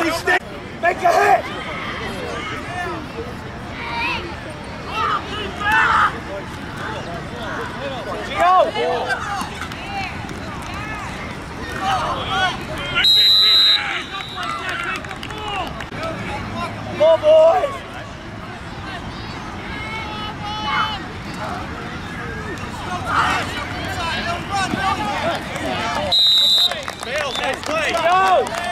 Make a hit. Gio. Come on, boys. Don't run, don't run. Bale, next play. Go.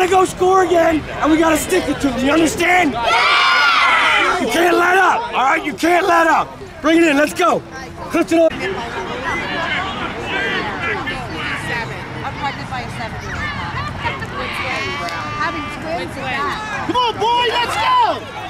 gotta go score again, and we gotta stick it to them. You understand? Yeah! You can't let up, all right? You can't let up. Bring it in. Let's go. Come on, boy, let's go!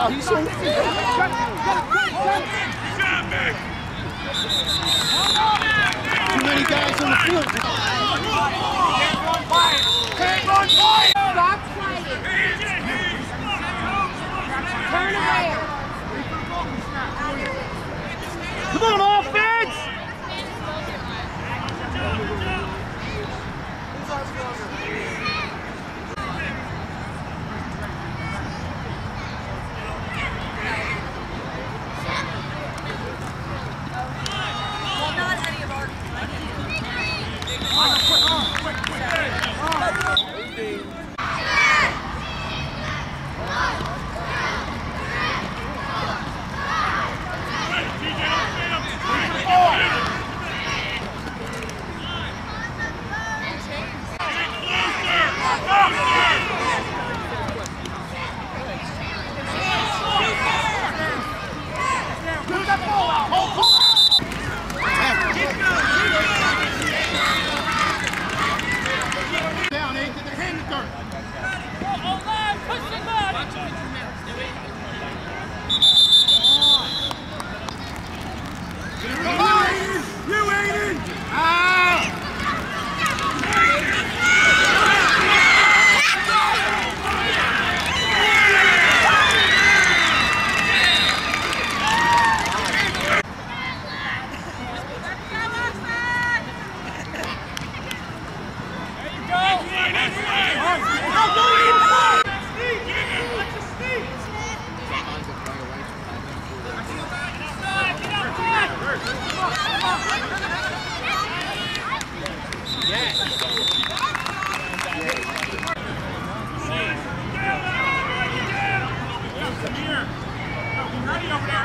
Too many guys on the field.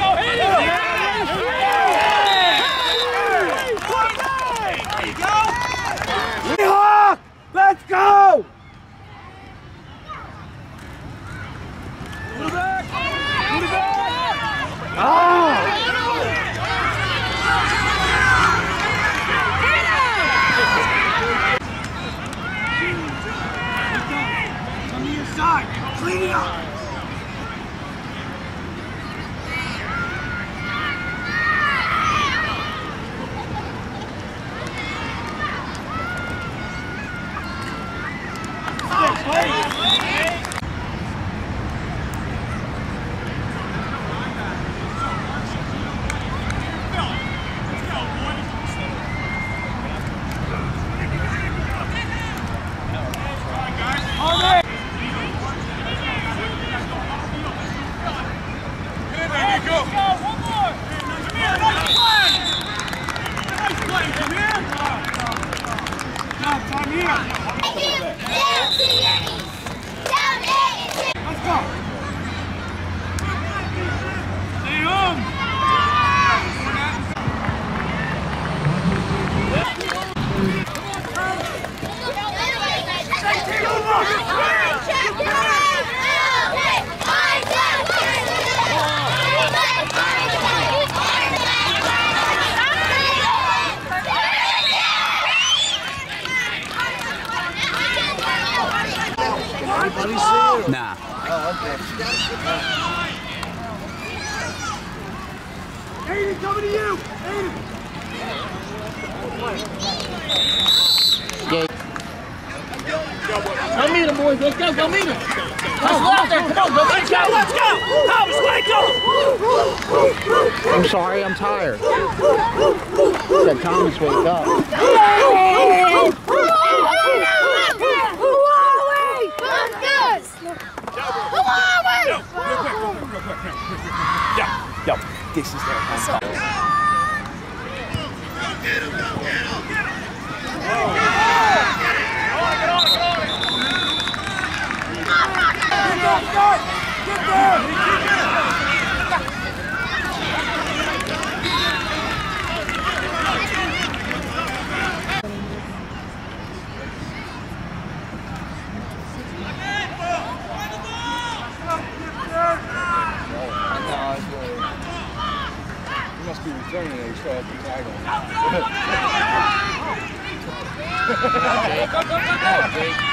Hawk! I'm sorry, I'm tired. Said Thomas, wake up. Yo, this is their You must be returning there. You still have the tag on. guys. Let's go.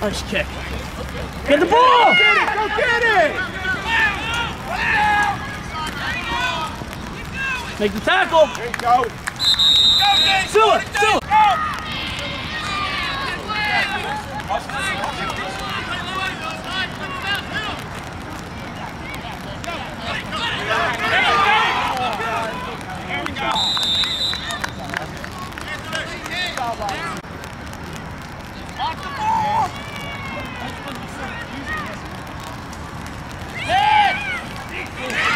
Nice kick. Get the ball! Get it, go get it. Make the tackle. There you go. Do it, do it. Get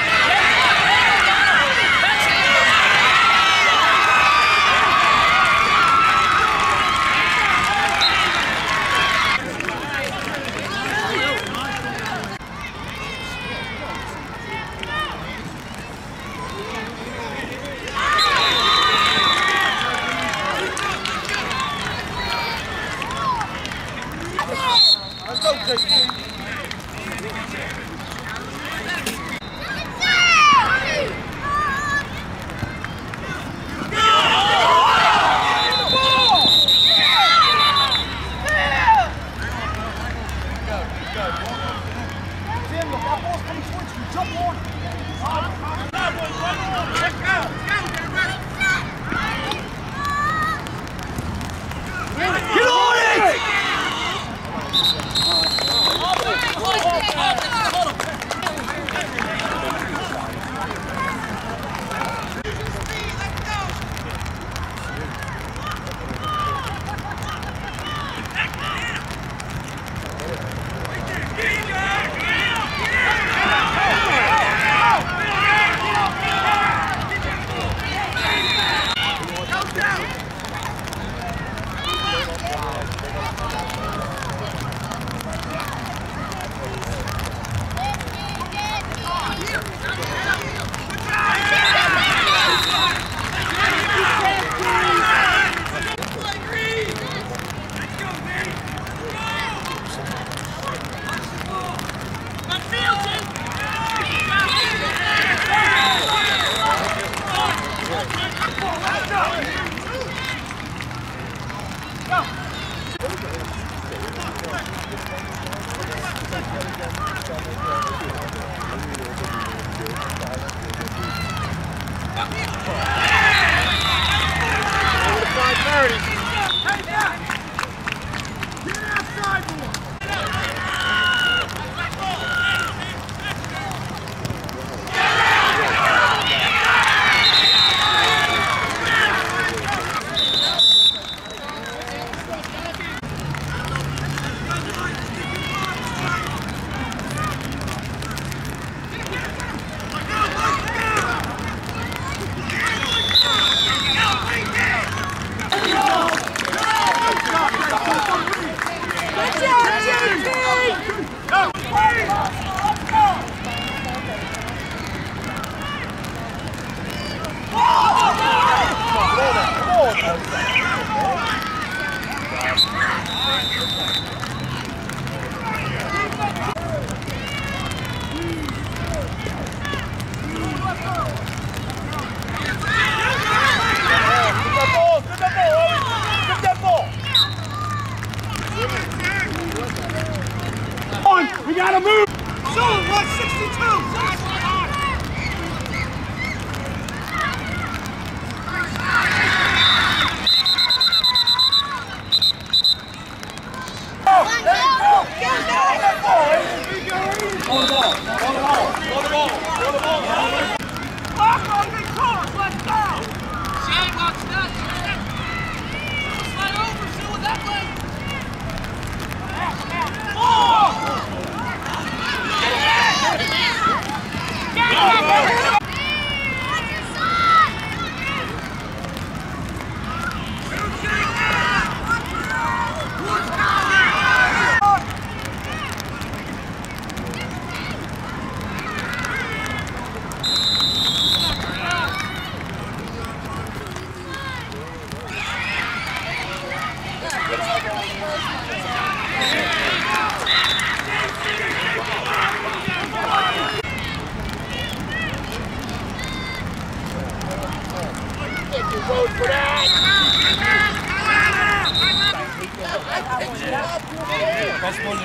That's one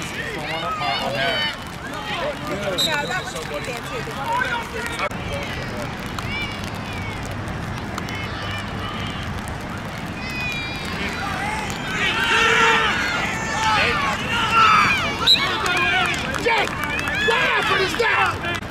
Jake! Why put us down?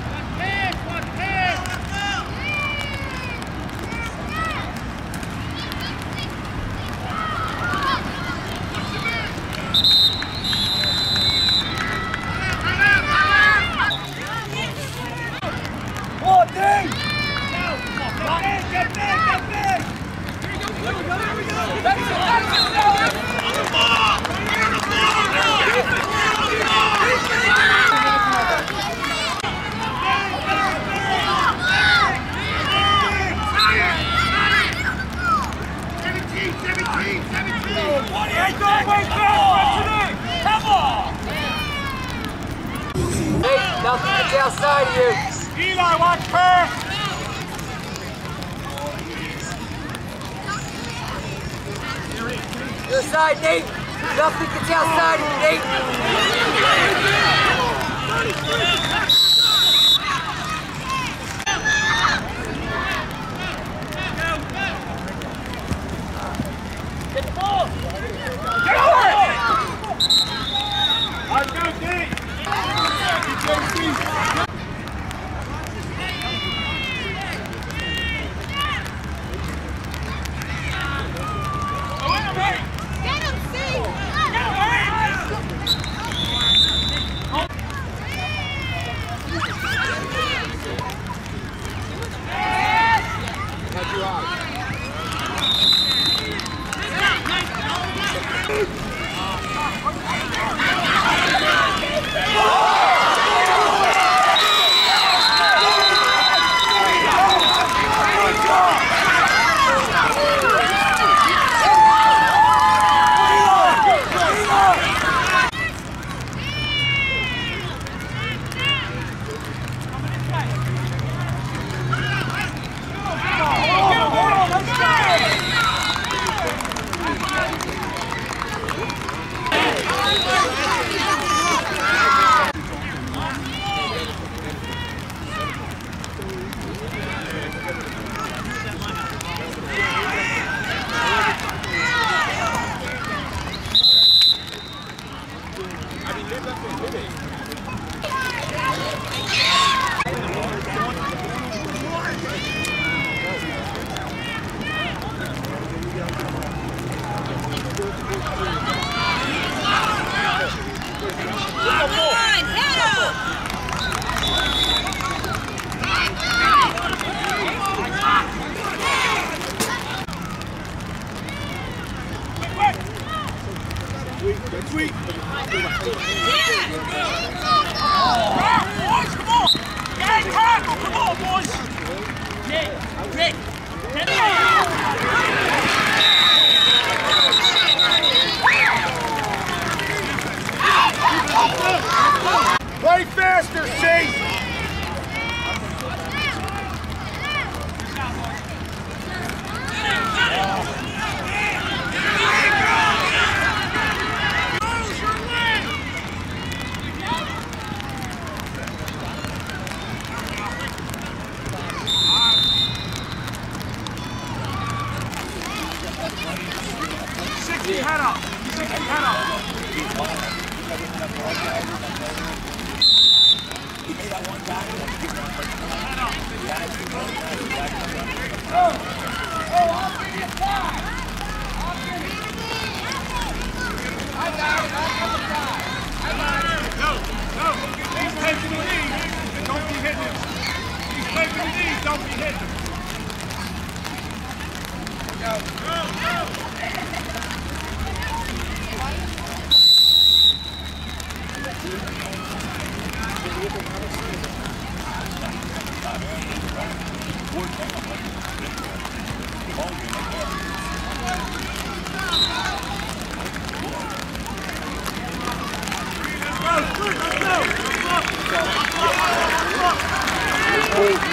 Outside of. Eli, watch pass. Your side, Nate. Nothing gets outside of Nate. Play faster,